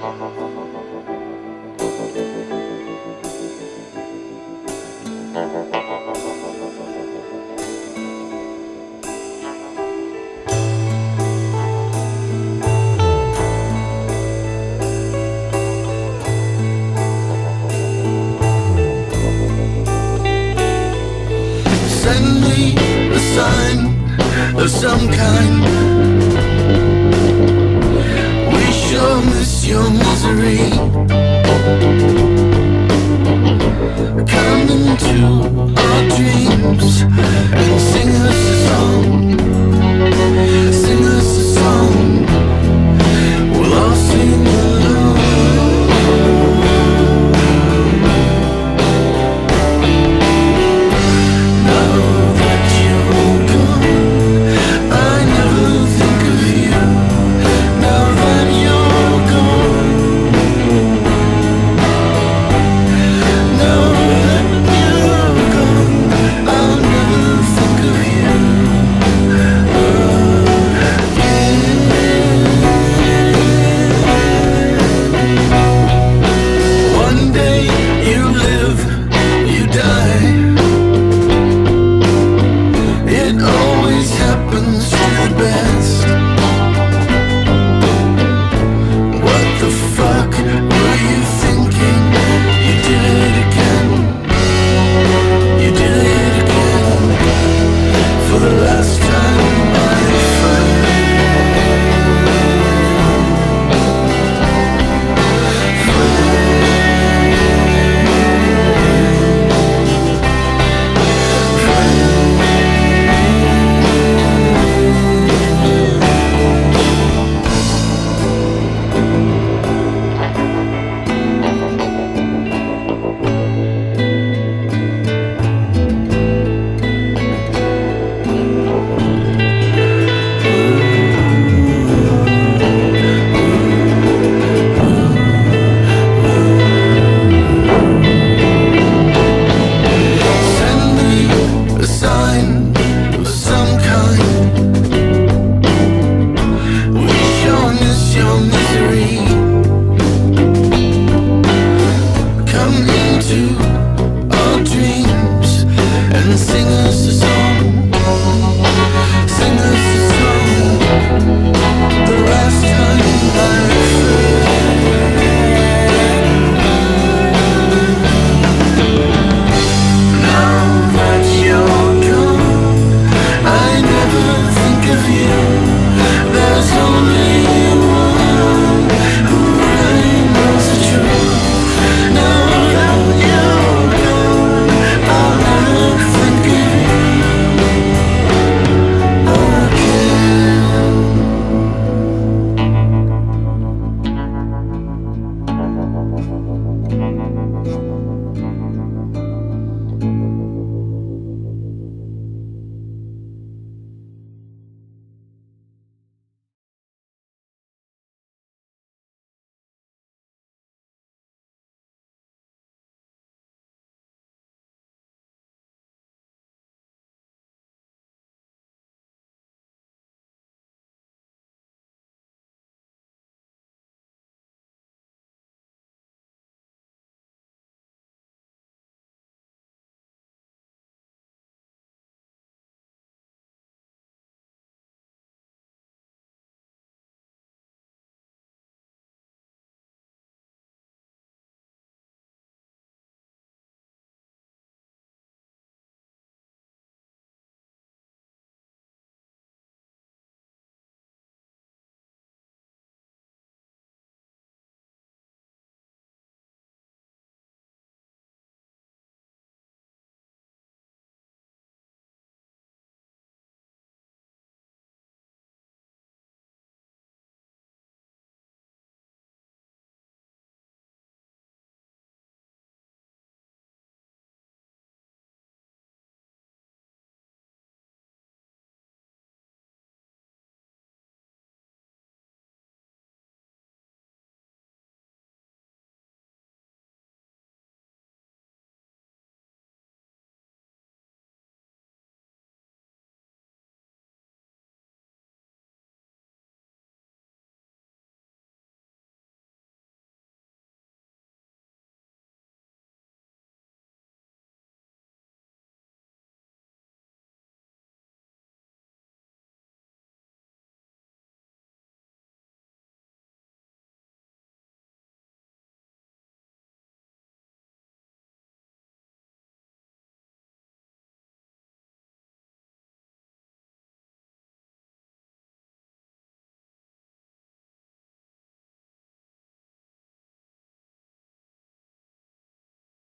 send me a sign of some kind illness, your misery. Come into our dreams.